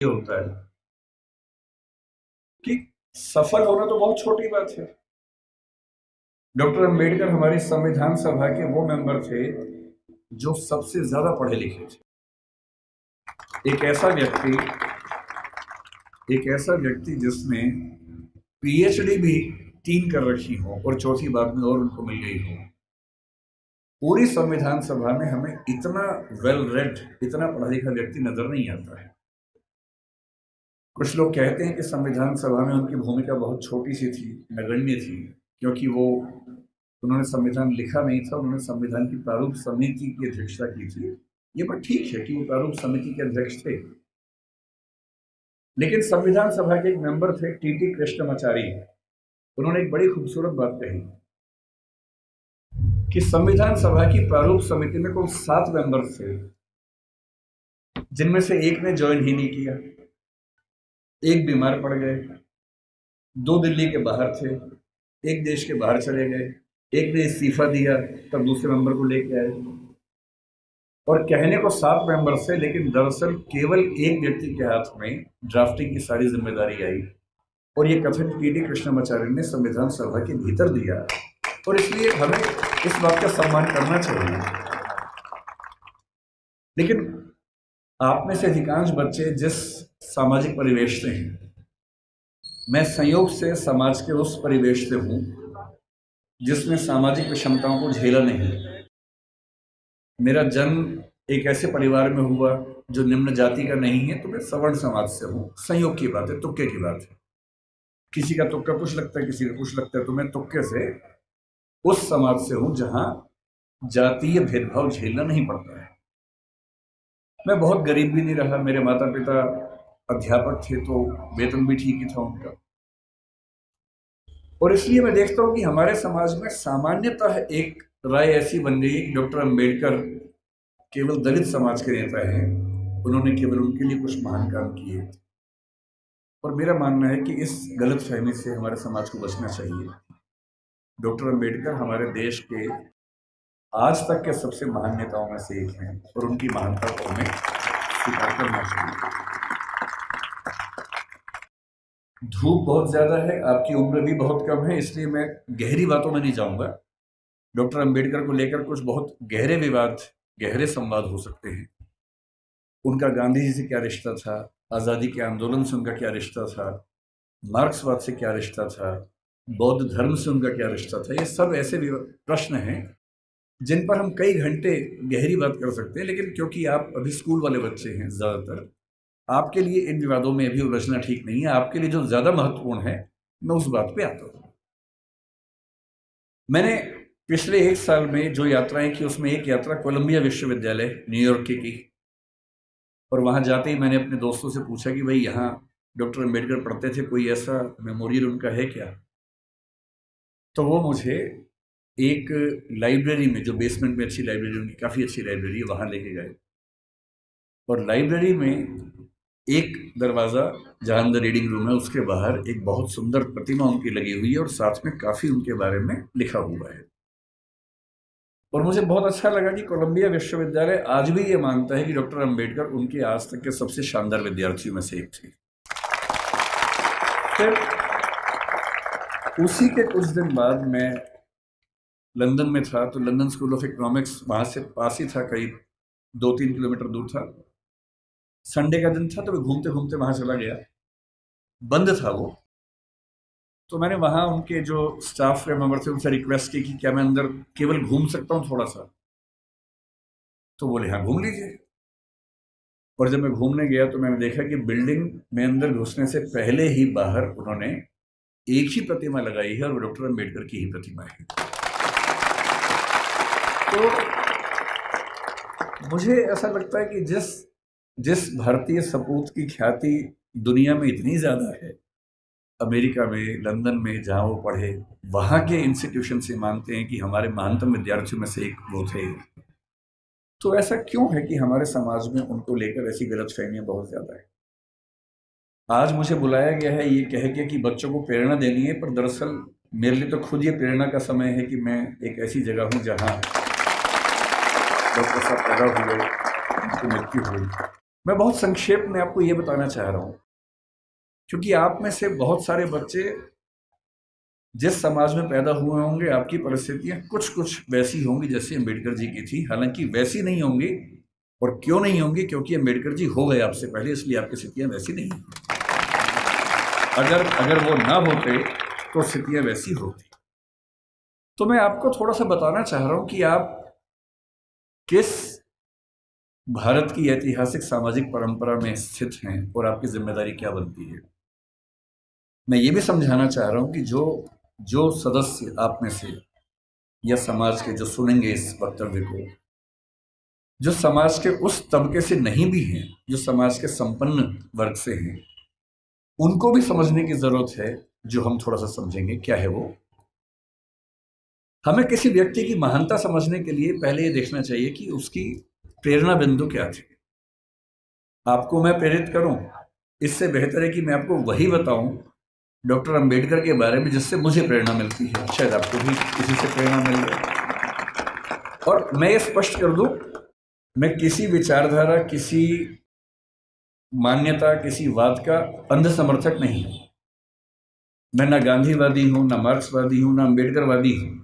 ये होता है। कि सफल होना तो बहुत छोटी बात है। डॉक्टर अंबेडकर हमारी संविधान सभा के वो मेंबर थे जो सबसे ज़्यादा पढ़े लिखे थे। एक ऐसा व्यक्ति, एक ऐसा व्यक्ति जिसने पीएचडी भी तीन कर रखी हो और चौथी बार में और उनको मिल गई हो। पूरी संविधान सभा में हमें इतना वेल रेड इतना पढ़ा लिखा व्यक्ति नज़र नहीं आता है। कुछ लोग कहते हैं कि संविधान सभा में उनकी भूमिका बहुत छोटी सी थी, नगण्य थी, क्योंकि वो, उन्होंने संविधान लिखा नहीं था, उन्होंने संविधान की प्रारूप समिति की अध्यक्षता की थी। ये बात ठीक है कि वो प्रारूप समिति के अध्यक्ष थे। लेकिन संविधान सभा के एक मेंबर थे टी टी कृष्णमाचारी। उन्होंने एक बड़ी खूबसूरत बात कही कि संविधान सभा की प्रारूप समिति में कुल सात मेंबर्स थे, जिनमें से एक ने ज्वाइन ही नहीं किया। एक बीमार पड़ गए, दो दिल्ली के बाहर थे, एक देश के बाहर चले गए, एक ने इस्तीफा दिया, तब दूसरे मेंबर को लेके आए। और कहने को सात मेंबर से लेकिन दरअसल केवल एक व्यक्ति के हाथ में ड्राफ्टिंग की सारी ज़िम्मेदारी आई। और ये कथन टी डी कृष्णमाचार्य ने संविधान सभा के भीतर दिया। और इसलिए हमें इस बात का सम्मान करना चाहिए। लेकिन आप में से अधिकांश बच्चे जिस सामाजिक परिवेश से हैं, मैं संयोग से समाज के उस परिवेश से हूँ, जिसमें सामाजिक विषमताओं को झेला नहीं। मेरा जन्म एक ऐसे परिवार में हुआ, जो निम्न जाति का नहीं है तो मैं सवर्ण समाज से हूँ। संयोग की बात है, तुक्के की बात है। किसी का तुक्का कुछ लगता है, किसी का कुछ लगता है तो मैं तुक्के से उस समाज से हूँ, जहाँ जातीय भेदभाव झेलना नहीं पड़ता है। मैं बहुत गरीब भी नहीं रहा, मेरे माता पिता अध्यापक थे तो वेतन भी ठीक ही था उनका। और इसलिए मैं देखता हूँ कि हमारे समाज में सामान्यतः एक राय ऐसी बन गई कि डॉक्टर अंबेडकर केवल दलित समाज के नेता हैं, उन्होंने केवल उनके लिए कुछ महान काम किए। और मेरा मानना है कि इस गलत फहमी से हमारे समाज को बचना चाहिए। डॉक्टर अंबेडकर हमारे देश के आज तक के सबसे महान नेताओं में से एक हैं और उनकी महानता को हमें स्वीकार करना चाहिए। धूप बहुत ज़्यादा है, आपकी उम्र भी बहुत कम है, इसलिए मैं गहरी बातों में नहीं जाऊँगा। डॉक्टर अंबेडकर को लेकर कुछ बहुत गहरे विवाद, गहरे संवाद हो सकते हैं। उनका गांधी जी से क्या रिश्ता था? आज़ादी के आंदोलन से उनका क्या रिश्ता था? मार्क्सवाद से क्या रिश्ता था? बौद्ध धर्म से उनका क्या रिश्ता था? ये सब ऐसे प्रश्न हैं जिन पर हम कई घंटे गहरी बात कर सकते हैं, लेकिन क्योंकि आप अभी स्कूल वाले बच्चे हैं ज़्यादातर, आपके लिए इन विवादों में अभी उलझना ठीक नहीं है। आपके लिए जो ज़्यादा महत्वपूर्ण है, मैं उस बात पे आता हूँ। मैंने पिछले एक साल में जो यात्राएँ की, उसमें एक यात्रा कोलंबिया विश्वविद्यालय न्यूयॉर्क की की। और वहाँ जाते ही मैंने अपने दोस्तों से पूछा कि भाई, यहाँ डॉक्टर अंबेडकर पढ़ते थे, कोई ऐसा मेमोरियल उनका है क्या? तो वो मुझे एक लाइब्रेरी में, जो बेसमेंट में अच्छी लाइब्रेरी उनकी काफ़ी अच्छी लाइब्रेरी है, वहाँ लेके गए। और लाइब्रेरी में एक दरवाज़ा, जहाँ अंदर रीडिंग रूम है, उसके बाहर एक बहुत सुंदर प्रतिमा उनकी लगी हुई है और साथ में काफ़ी उनके बारे में लिखा हुआ है। और मुझे बहुत अच्छा लगा कि कोलंबिया विश्वविद्यालय आज भी ये मानता है कि डॉक्टर अंबेडकर उनके आज तक के सबसे शानदार विद्यार्थियों में से एक थे। फिर उसी के कुछ दिन बाद मैं लंदन में था तो लंदन स्कूल ऑफ़ इकोनॉमिक्स वहाँ से पास ही था करीब दो तीन किलोमीटर दूर था। संडे का दिन था तो मैं घूमते घूमते वहाँ चला गया। बंद था वो। तो मैंने वहाँ उनके जो स्टाफ के मेंबर थे उनसे रिक्वेस्ट की कि क्या मैं अंदर केवल घूम सकता हूँ थोड़ा सा तो बोले हाँ घूम लीजिए। और जब मैं घूमने गया तो मैंने देखा कि बिल्डिंग में अंदर घुसने से पहले ही बाहर उन्होंने एक ही प्रतिमा लगाई है और डॉक्टर अंबेडकर की ही प्रतिमा है। तो मुझे ऐसा लगता है कि जिस जिस भारतीय सपूत की ख्याति दुनिया में इतनी ज़्यादा है, अमेरिका में, लंदन में, जहाँ वो पढ़े, वहाँ के इंस्टीट्यूशन से मानते हैं कि हमारे महानतम विद्यार्थियों में से एक वो थे। तो ऐसा क्यों है कि हमारे समाज में उनको लेकर ऐसी गलत फहमियाँ बहुत ज़्यादा है? आज मुझे बुलाया गया है ये कह के कि बच्चों को प्रेरणा देनी है, पर दरअसल मेरे लिए तो खुद ये प्रेरणा का समय है कि मैं एक ऐसी जगह हूँ जहाँ डॉक्टर साहब पैदा हुए, उनकी मृत्यु हुई। मैं बहुत संक्षेप में आपको ये बताना चाह रहा हूँ, क्योंकि आप में से बहुत सारे बच्चे जिस समाज में पैदा हुए होंगे, आपकी परिस्थितियाँ कुछ कुछ वैसी होंगी, जैसे अंबेडकर जी की थी। हालाँकि वैसी नहीं होंगी और क्यों नहीं होंगी, क्योंकि अंबेडकर जी हो गए आपसे पहले, इसलिए आपकी स्थितियाँ वैसी नहीं अगर अगर वो ना होते तो स्थितियाँ वैसी होती। तो मैं आपको थोड़ा सा बताना चाह रहा हूँ कि आप किस भारत की ऐतिहासिक सामाजिक परंपरा में स्थित हैं और आपकी ज़िम्मेदारी क्या बनती है? मैं ये भी समझाना चाह रहा हूँ कि जो जो सदस्य आप में से या समाज के जो सुनेंगे इस वक्तव्य को, जो समाज के उस तबके से नहीं भी हैं, जो समाज के संपन्न वर्ग से हैं, उनको भी समझने की ज़रूरत है, जो हम थोड़ा सा समझेंगे, क्या है वो? हमें किसी व्यक्ति की महानता समझने के लिए पहले ये देखना चाहिए कि उसकी प्रेरणा बिंदु क्या थी। आपको मैं प्रेरित करूँ? इससे बेहतर है कि मैं आपको वही बताऊँ डॉक्टर अंबेडकर के बारे में जिससे मुझे प्रेरणा मिलती है। शायद आपको भी किसी से प्रेरणा मिल जाए और मैं ये स्पष्ट कर दूँ, मैं किसी विचारधारा, किसी मान्यता, किसी वाद का अंध समर्थक नहीं हूँ। मैं ना गांधीवादी हूँ, ना मार्क्सवादी हूँ, ना अम्बेडकरवादी हूँ।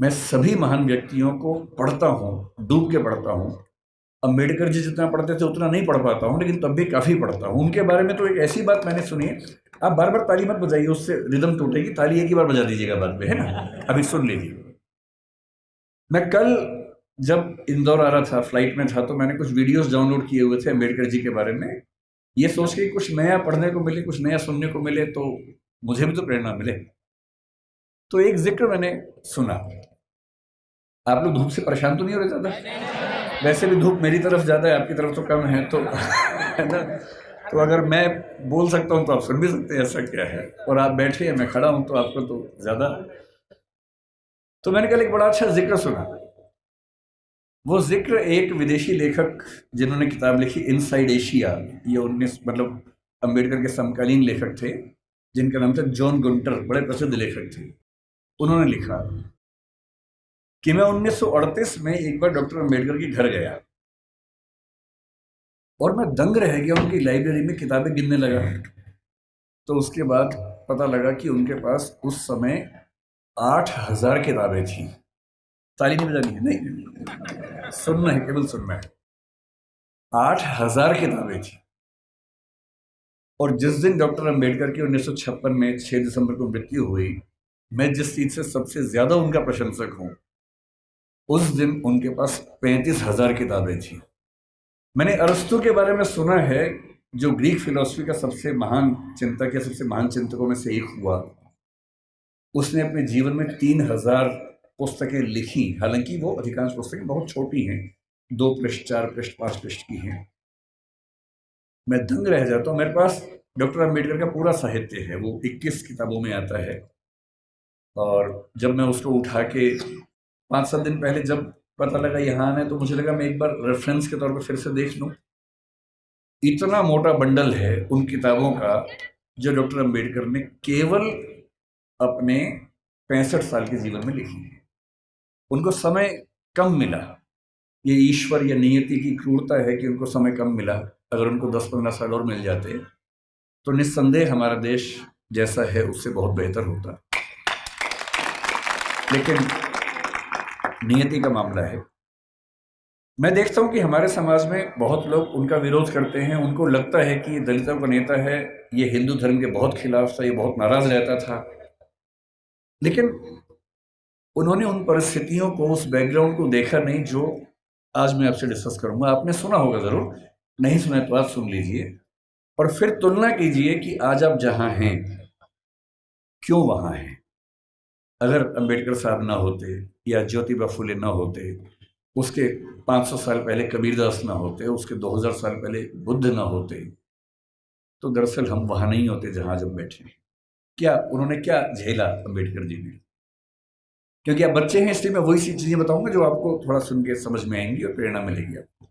मैं सभी महान व्यक्तियों को पढ़ता हूँ, डूब के पढ़ता हूँ। अंबेडकर जी जितना पढ़ते थे, उतना नहीं पढ़ पाता हूँ, लेकिन तब भी काफ़ी पढ़ता हूँ। उनके बारे में तो एक ऐसी बात मैंने सुनी है, आप बार बार ताली मत बजाइए, उससे रिदम टूटेगी, ताली एक ही बार बजा दीजिएगा बाद में, है ना? अभी सुन लीजिए। मैं कल जब इंदौर आ रहा था, फ़्लाइट में था तो मैंने कुछ वीडियोस डाउनलोड किए हुए थे अंबेडकर जी के बारे में। ये सोच के कुछ नया पढ़ने को मिले, कुछ नया सुनने को मिले तो मुझे भी तो प्रेरणा मिले। तो एक ज़िक्र मैंने सुना। आप लोग धूप से परेशान तो नहीं हो रहे ज़्यादा? वैसे भी धूप मेरी तरफ़ ज़्यादा है, आपकी तरफ़ तो कम है तो है ना? तो अगर मैं बोल सकता हूँ तो आप सुन भी सकते हैं, ऐसा क्या है? और आप बैठे हैं, मैं खड़ा हूँ तो आपको तो ज़्यादा। तो मैंने कल एक बड़ा अच्छा ज़िक्र सुना। वो ज़िक्र एक विदेशी लेखक जिन्होंने किताब लिखी, इनसाइड एशिया, ये उन्नीस मतलब अंबेडकर के समकालीन लेखक थे, जिनका नाम था जॉन गुंटर, बड़े प्रसिद्ध लेखक थे। उन्होंने लिखा कि मैं 1938 में एक बार डॉक्टर अंबेडकर के घर गया। और मैं दंग रह गया, उनकी लाइब्रेरी में किताबें गिनने लगा। तो उसके बाद पता लगा कि उनके पास उस समय आठ हज़ार किताबें थी। ताली नहीं बजानी है? नहीं सुनना है, केवल सुनना है। आठ हज़ार किताबें थी। और जिस दिन डॉक्टर अंबेडकर की उन्नीस सौ छप्पन में 6 दिसंबर को मृत्यु हुई, मैं जिस चीज़ से सबसे ज़्यादा उनका प्रशंसक हूँ उस दिन उनके पास पैंतीस हज़ार किताबें थी। मैंने अरस्तु के बारे में सुना है, जो ग्रीक फिलोसफी का सबसे महान चिंतक या सबसे महान चिंतकों में से एक हुआ। उसने अपने जीवन में तीन हज़ार पुस्तकें लिखी। हालाँकि वो अधिकांश पुस्तकें बहुत छोटी हैं। दो पृष्ठ, चार पृष्ठ, पाँच पृष्ठ की हैं। मैं दंग रह जाता हूँ। मेरे पास डॉक्टर अंबेडकर का पूरा साहित्य है। वो 21 किताबों में आता है। और जब मैं उसको उठा के पाँच सात दिन पहले जब पता लगा यहाँ आना है तो मुझे लगा मैं एक बार रेफरेंस के तौर पर फिर से देख लूँ। इतना मोटा बंडल है उन किताबों का, जो डॉक्टर अंबेडकर ने केवल अपने पैंसठ साल के जीवन में लिखी है। उनको समय कम मिला। ये ईश्वर, या नियति की क्रूरता है कि उनको समय कम मिला, अगर उनको दस पंद्रह साल और मिल जाते तो निस्संदेह हमारा देश जैसा है, उससे बहुत बेहतर होता। लेकिन नियति का मामला है। मैं देखता हूँ कि हमारे समाज में बहुत लोग उनका विरोध करते हैं। उनको लगता है कि दलितों का नेता है, ये हिंदू धर्म के बहुत खिलाफ था, ये बहुत नाराज़ रहता था। लेकिन उन्होंने उन परिस्थितियों को, उस बैकग्राउंड को देखा नहीं, जो आज मैं आपसे डिस्कस करूँगा। आपने सुना होगा ज़रूर, नहीं सुना तो आप सुन लीजिए। और फिर तुलना कीजिए कि आज आप जहाँ हैं, क्यों वहाँ हैं? अगर अंबेडकर साहब ना होते या ज्योतिबा फुले ना होते, उसके 500 साल पहले कबीरदास ना होते, उसके 2000 साल पहले बुद्ध ना होते तो दरअसल हम वहाँ नहीं होते जहाँ जब बैठे क्या उन्होंने क्या झेला अंबेडकर जी ने? क्योंकि आप बच्चे हैं, इसलिए मैं वही सी चीज़ें बताऊँगा जो आपको थोड़ा सुन के समझ में आएँगी और प्रेरणा मिलेगी आपको।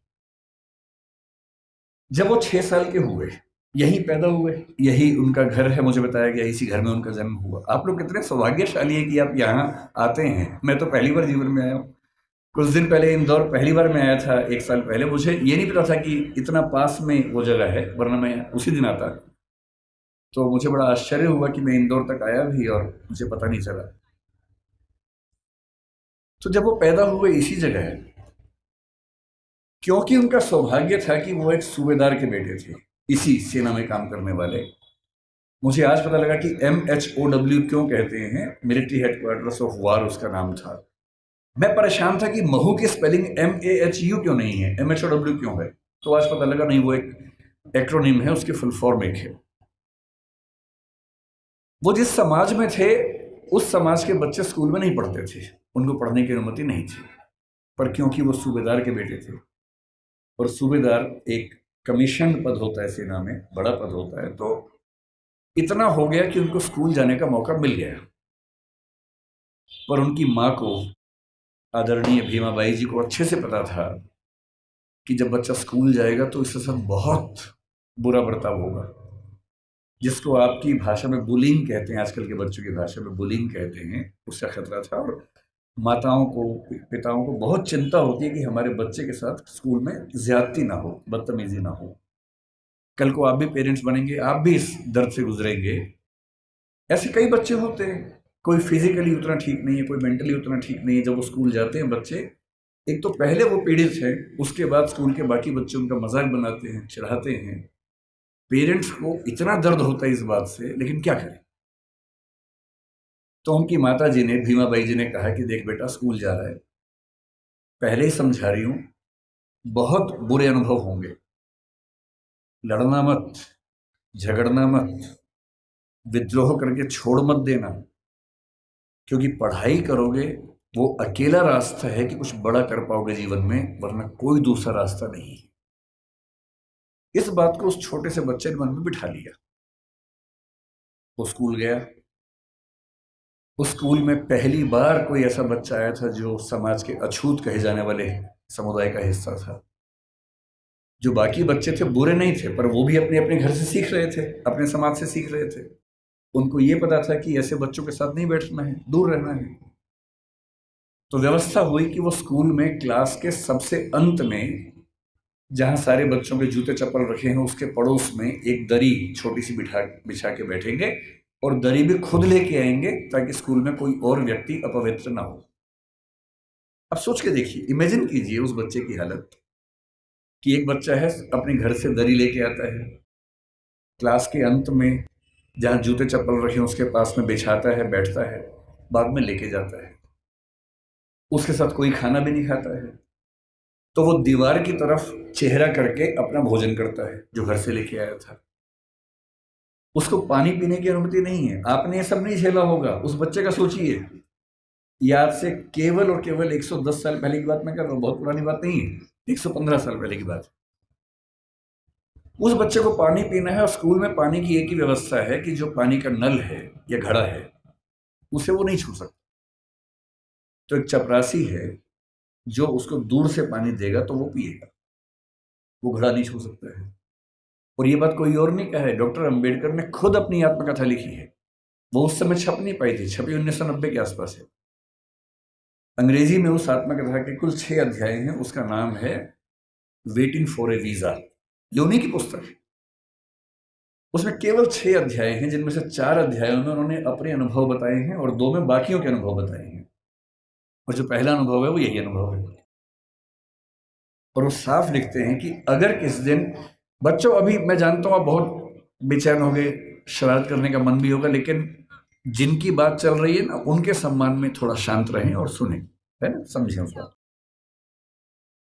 जब वो छह साल के हुए यहीं पैदा हुए। यही उनका घर है, मुझे बताया गया, इसी घर में उनका जन्म हुआ। आप लोग कितने सौभाग्यशाली है कि आप यहाँ आते हैं। मैं तो पहली बार जीवन में आया हूँ। कुछ दिन पहले इंदौर पहली बार मैं आया था, एक साल पहले। मुझे ये नहीं पता था कि इतना पास में वो जगह है, वरना मैं उसी दिन आता। तो मुझे बड़ा आश्चर्य हुआ कि मैं इंदौर तक आया भी और मुझे पता नहीं चला। तो जब वो पैदा हुए इसी जगह, क्योंकि उनका सौभाग्य था कि वो एक सूबेदार के बेटे थे। इसी सेना में काम करने वाले। मुझे आज पता लगा कि एम एच ओ डब्ल्यू क्यों कहते हैं? मिलिट्री हेडक्वार्टर्स ऑफ़ वार उसका नाम था। मैं परेशान था कि महू की spelling M A H U क्यों नहीं है? एम एच ओ डब्ल्यू क्यों है? तो आज पता लगा नहीं, वो एक एक्रोनिम है, उसकी फुल फॉर्म एक है। वो जिस समाज में थे, उस समाज के बच्चे स्कूल में नहीं पढ़ते थे। उनको पढ़ने की अनुमति नहीं थी। पर क्योंकि वो सूबेदार के बेटे थे। और सूबेदार एक कमीशन पद होता है सेना में, बड़ा पद होता है तो इतना हो गया कि उनको स्कूल जाने का मौका मिल गया। पर उनकी माँ को आदरणीय भीमाबाई जी को अच्छे से पता था कि जब बच्चा स्कूल जाएगा तो इसके साथ बहुत बुरा बर्ताव होगा। जिसको आपकी भाषा में बुलिंग कहते हैं, आजकल के बच्चों की भाषा में बुलिंग कहते हैं, उसका खतरा था और माताओं को, पिताओं को बहुत चिंता होती है कि हमारे बच्चे के साथ स्कूल में ज्यादती ना हो, बदतमीजी ना हो। कल को आप भी पेरेंट्स बनेंगे, आप भी इस दर्द से गुजरेंगे। ऐसे कई बच्चे होते हैं, कोई फिजिकली उतना ठीक नहीं है, कोई मेंटली उतना ठीक नहीं है, जब वो स्कूल जाते हैं बच्चे, एक तो पहले वो पीड़ित है, उसके बाद स्कूल के बाकी बच्चे उनका मज़ाक बनाते हैं, चढ़ाते हैं। पेरेंट्स को इतना दर्द होता है इस बात से, लेकिन क्या करें? तो उनकी माता जी ने भीमाबाई जी ने कहा कि देख बेटा, स्कूल जा रहा है। पहले ही समझा रही हूँ, बहुत बुरे अनुभव होंगे। लड़ना मत, झगड़ना मत, विद्रोह करके छोड़ मत देना। क्योंकि पढ़ाई करोगे, वो अकेला रास्ता है कि कुछ बड़ा कर पाओगे जीवन में, वरना कोई दूसरा रास्ता नहीं है। इस बात को उस छोटे से बच्चे ने मन में बिठा लिया। वो स्कूल गया उस स्कूल में पहली बार कोई ऐसा बच्चा आया था जो समाज के अछूत कहे जाने वाले समुदाय का हिस्सा था। जो बाकी बच्चे थे, बुरे नहीं थे, पर वो भी अपने अपने घर से सीख रहे थे, अपने समाज से सीख रहे थे। उनको ये पता था कि ऐसे बच्चों के साथ नहीं बैठना है, दूर रहना है। तो व्यवस्था हुई कि वो स्कूल में क्लास के सबसे अंत में, जहाँ सारे बच्चों के जूते चप्पल रखे हैं, उसके पड़ोस में एक दरी छोटी सी बिठा बिछा के बैठेंगे और दरी भी खुद लेके आएँगे ताकि स्कूल में कोई और व्यक्ति अपवित्र ना हो। अब सोच के देखिए इमेजिन कीजिए उस बच्चे की हालत कि एक बच्चा है, अपने घर से दरी लेके आता है, क्लास के अंत में जहाँ जूते चप्पल रखे उसके पास में बिछाता है, बैठता है, बाद में लेके जाता है। उसके साथ कोई खाना भी नहीं खाता है। तो वो दीवार की तरफ़ चेहरा करके अपना भोजन करता है, जो घर से लेके आया था। उसको पानी पीने की अनुमति नहीं है। आपने ये सब नहीं झेला होगा। उस बच्चे का सोचिए। याद से केवल और केवल 110 साल पहले की बात मैं कर रहा हूँ, बहुत पुरानी बात नहीं है। 115 साल पहले की बात। उस बच्चे को पानी पीना है और स्कूल में पानी की एक ही व्यवस्था है कि जो पानी का नल है या घड़ा है, उसे वो नहीं छू सकता। तो एक चपरासी है जो उसको दूर से पानी देगा तो वो पिएगा। वो घड़ा नहीं छू सकता है। और ये बात कोई और नहीं कहा है डॉक्टर अंबेडकर ने खुद अपनी आत्मकथा लिखी है। वो उस समय छप नहीं पाई थी, छपी उन्नीस के आसपास है। अंग्रेज़ी में उस आत्मकथा के कुल छह अध्याय हैं। उसका नाम है वेटिंग फॉर ए वीज़ा ये उन्हीं की पुस्तक है। उसमें केवल छह अध्याय हैं, जिनमें से चार अध्यायों में उन्होंने अपने अनुभव बताए हैं और दो में बाकियों के अनुभव बताए हैं। और जो पहला अनुभव है, वो यही अनुभव है। और वो साफ़ लिखते हैं कि अगर किस दिन बच्चों, अभी मैं जानता हूँ आप बहुत बेचैन हो गए शरारत करने का मन भी होगा, लेकिन जिनकी बात चल रही है ना, उनके सम्मान में थोड़ा शांत रहें और सुने, है ना? समझें उस बात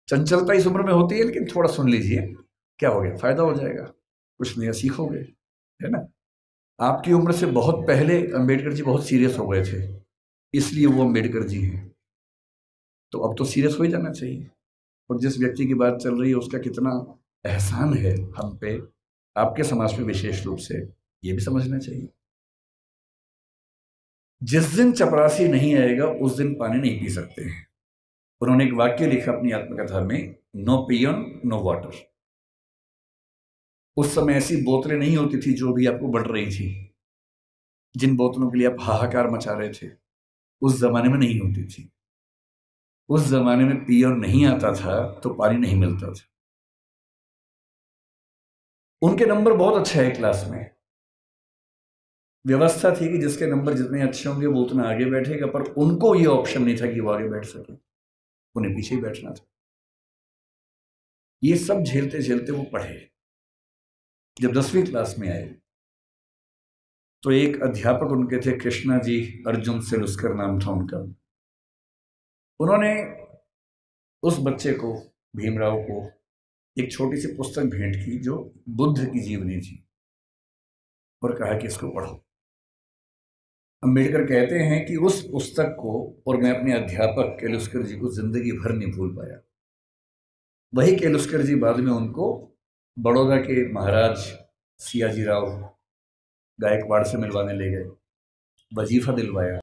चंचलता इस उम्र में होती है, लेकिन थोड़ा सुन लीजिए, क्या हो गया? फ़ायदा हो जाएगा। कुछ नया सीखोगे, है ना? आपकी उम्र से बहुत पहले अंबेडकर जी बहुत सीरियस हो गए थे, इसलिए वो अंबेडकर जी हैं। तो अब तो सीरियस हो ही जाना चाहिए। और जिस व्यक्ति की बात चल रही है, उसका कितना एहसान है हम पे, आपके समाज में विशेष रूप से, ये भी समझना चाहिए। जिस दिन चपरासी नहीं आएगा, उस दिन पानी नहीं पी सकते हैं। उन्होंने एक वाक्य लिखा अपनी आत्मकथा में नो पियन नो वाटर उस समय ऐसी बोतलें नहीं होती थी जो भी आपको बढ़ रही थी, जिन बोतलों के लिए आप हाहाकार मचा रहे थे। उस जमाने में नहीं होती थी। उस जमाने में पियर नहीं आता था तो पानी नहीं मिलता था। उनके नंबर बहुत अच्छा है क्लास में। व्यवस्था थी कि जिसके नंबर जितने अच्छे होंगे, वो उतना आगे बैठेगा, पर उनको ये ऑप्शन नहीं था कि वो आगे बैठ सके। उन्हें पीछे ही बैठना था। ये सब झेलते झेलते वो पढ़े। जब दसवीं क्लास में आए तो एक अध्यापक उनके थे, कृष्णा जी, अर्जुन सेलुस्कर नाम था उनका। उन्होंने उस बच्चे को, भीमराव को एक छोटी सी पुस्तक भेंट की जो बुद्ध की जीवनी थी और कहा कि इसको पढ़ो। अंबेडकर कहते हैं कि उस पुस्तक को और मैं अपने अध्यापक केलुस्कर जी को ज़िंदगी भर नहीं भूल पाया। वही केलुस्कर जी बाद में उनको बड़ौदा के महाराज सियाजी राव गायकवाड़ से मिलवाने ले गए, वजीफा दिलवाया।